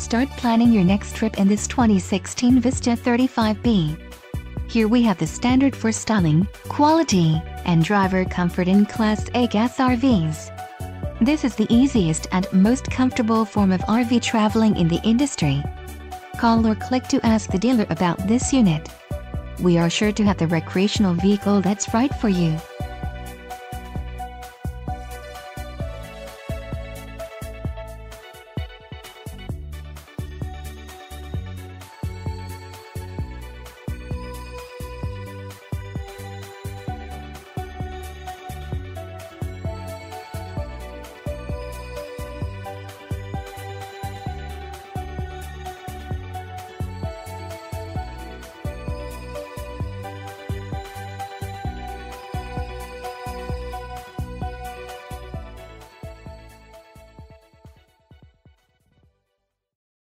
Start planning your next trip in this 2016 Vista 35B. Here we have the standard for styling, quality, and driver comfort in Class A gas RVs. This is the easiest and most comfortable form of RV traveling in the industry. Call or click to ask the dealer about this unit. We are sure to have the recreational vehicle that's right for you.